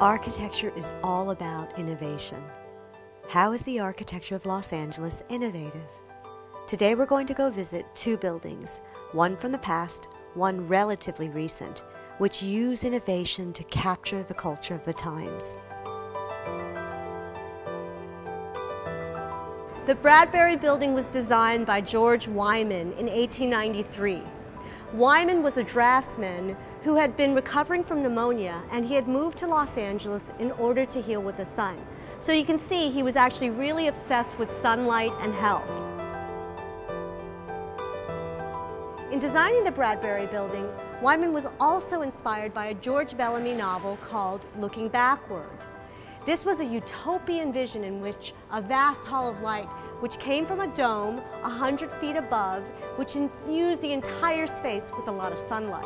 Architecture is all about innovation. How is the architecture of Los Angeles innovative? Today we're going to go visit two buildings, one from the past, one relatively recent, which use innovation to capture the culture of the times. The Bradbury Building was designed by George Wyman in 1893. Wyman was a draftsman who had been recovering from pneumonia and he had moved to Los Angeles in order to heal with the sun. So you can see he was actually really obsessed with sunlight and health. In designing the Bradbury Building, Wyman was also inspired by a George Bellamy novel called Looking Backward. This was a utopian vision in which a vast hall of light, which came from a dome 100 feet above, which infused the entire space with a lot of sunlight.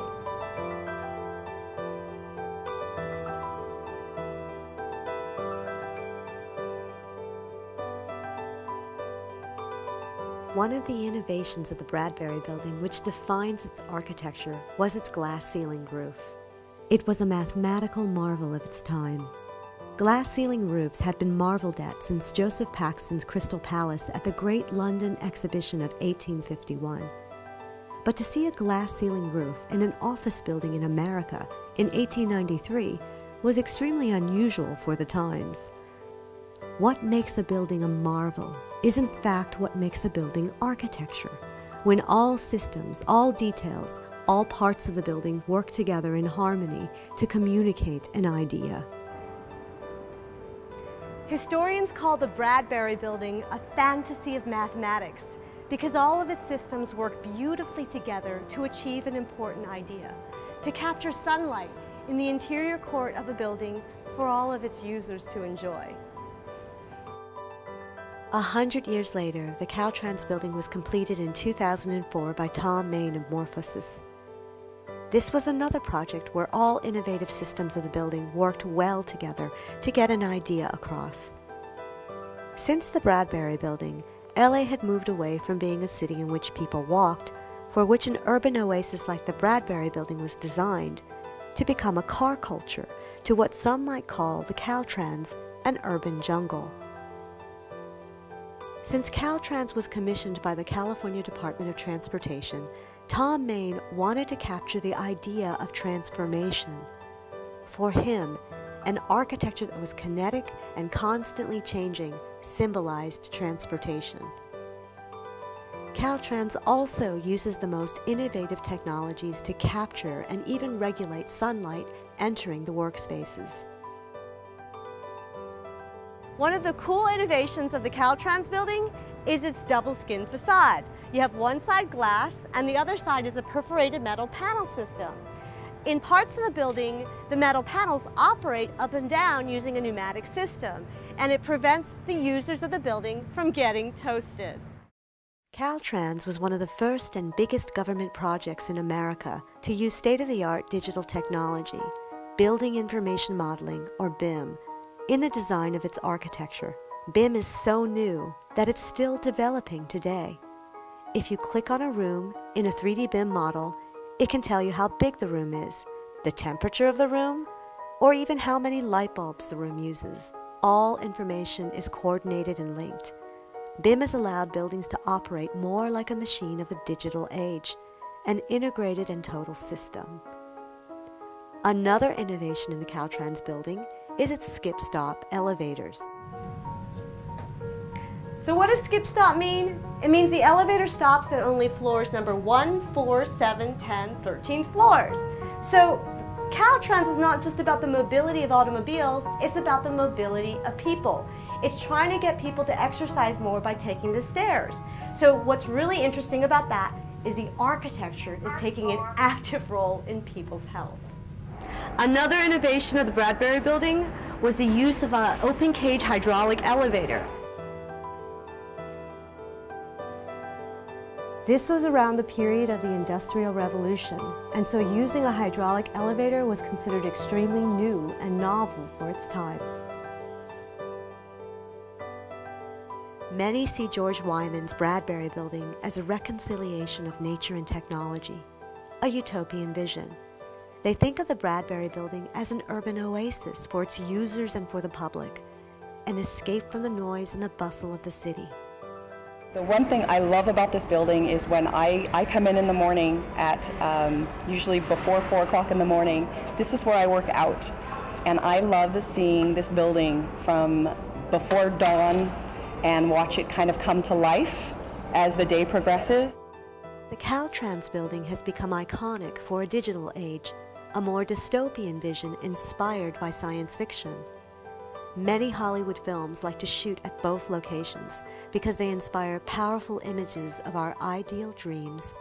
One of the innovations of the Bradbury Building which defines its architecture was its glass ceiling roof. It was a mathematical marvel of its time. Glass ceiling roofs had been marveled at since Joseph Paxton's Crystal Palace at the Great London Exhibition of 1851. But to see a glass ceiling roof in an office building in America in 1893 was extremely unusual for the times. What makes a building a marvel is in fact what makes a building architecture, when all systems, all details, all parts of the building work together in harmony to communicate an idea. Historians call the Bradbury Building a fantasy of mathematics because all of its systems work beautifully together to achieve an important idea, to capture sunlight in the interior court of a building for all of its users to enjoy. A hundred years later, the Caltrans building was completed in 2004 by Thom Mayne of Morphosis. This was another project where all innovative systems of the building worked well together to get an idea across. Since the Bradbury building, LA had moved away from being a city in which people walked, for which an urban oasis like the Bradbury building was designed, to become a car culture, to what some might call the Caltrans an urban jungle. Since Caltrans was commissioned by the California Department of Transportation, Thom Mayne wanted to capture the idea of transformation. For him, an architecture that was kinetic and constantly changing symbolized transportation. Caltrans also uses the most innovative technologies to capture and even regulate sunlight entering the workspaces. One of the cool innovations of the Caltrans building is its double skin facade. You have one side glass and the other side is a perforated metal panel system. In parts of the building, the metal panels operate up and down using a pneumatic system, and it prevents the users of the building from getting toasted. Caltrans was one of the first and biggest government projects in America to use state-of-the-art digital technology, Building Information Modeling, or BIM, in the design of its architecture. BIM is so new that it's still developing today. If you click on a room in a 3D BIM model, it can tell you how big the room is, the temperature of the room, or even how many light bulbs the room uses. All information is coordinated and linked. BIM has allowed buildings to operate more like a machine of the digital age, an integrated and total system. Another innovation in the Caltrans building is its skip stop elevators. So what does skip stop mean? It means the elevator stops at only floors number 1, 4, 7, 10, 13 floors. So Caltrans is not just about the mobility of automobiles, it's about the mobility of people. It's trying to get people to exercise more by taking the stairs. So what's really interesting about that is the architecture is taking an active role in people's health. Another innovation of the Bradbury building was the use of an open cage hydraulic elevator. This was around the period of the Industrial Revolution, and so using a hydraulic elevator was considered extremely new and novel for its time. Many see George Wyman's Bradbury building as a reconciliation of nature and technology, a utopian vision. They think of the Bradbury Building as an urban oasis for its users and for the public, an escape from the noise and the bustle of the city. The one thing I love about this building is when I, I come in in the morning at um, usually before 4 o'clock in the morning, this is where I work out. And I love seeing this building from before dawn and watch it kind of come to life as the day progresses. The Caltrans building has become iconic for a digital age, a more dystopian vision inspired by science fiction. Many Hollywood films like to shoot at both locations because they inspire powerful images of our ideal dreams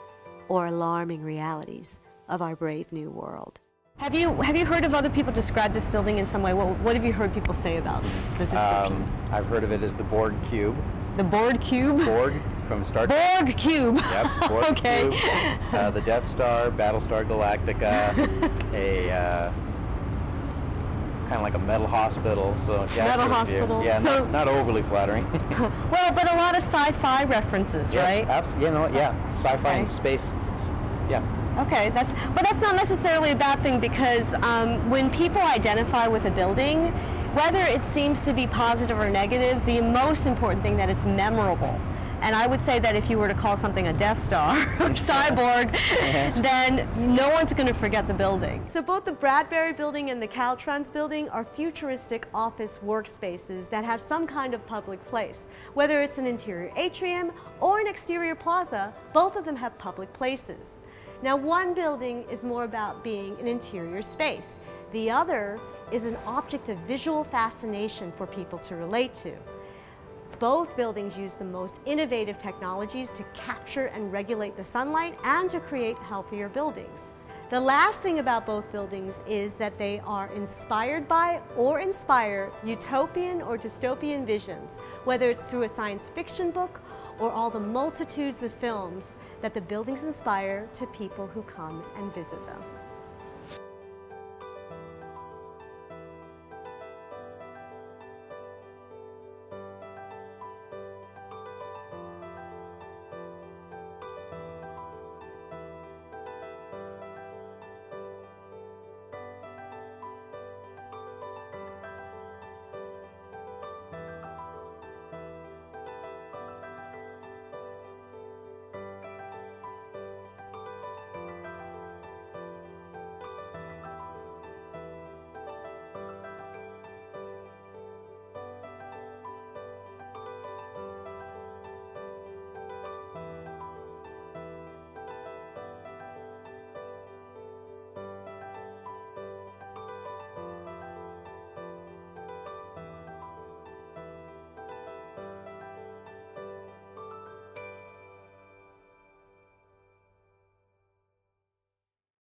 or alarming realities of our brave new world. Have you have you heard of other people describe this building in some way? What, what have you heard people say about the description? Um, I've heard of it as the Borg cube. the Borg cube. Borg from Star Trek. Borg cube. Yep, Borg okay. cube. Uh, the Death Star, Battlestar Galactica, a uh, kind of like a metal hospital. So yeah, Metal hospital. Yeah, So- not, not overly flattering. Well, but a lot of sci-fi references, yes, right? abs- you know, yeah, sci-fi and space. Yeah. Okay, that's but that's not necessarily a bad thing because um, when people identify with a building, whether it seems to be positive or negative, the most important thing that it's memorable. And I would say that if you were to call something a Death Star or Cyborg, uh-huh. then no one's going to forget the building. So both the Bradbury building and the Caltrans building are futuristic office workspaces that have some kind of public place. Whether it's an interior atrium or an exterior plaza, both of them have public places. Now, one building is more about being an interior space. The other is an object of visual fascination for people to relate to. Both buildings use the most innovative technologies to capture and regulate the sunlight and to create healthier buildings. The last thing about both buildings is that they are inspired by or inspire utopian or dystopian visions, whether it's through a science fiction book or all the multitudes of films that the buildings inspire to people who come and visit them.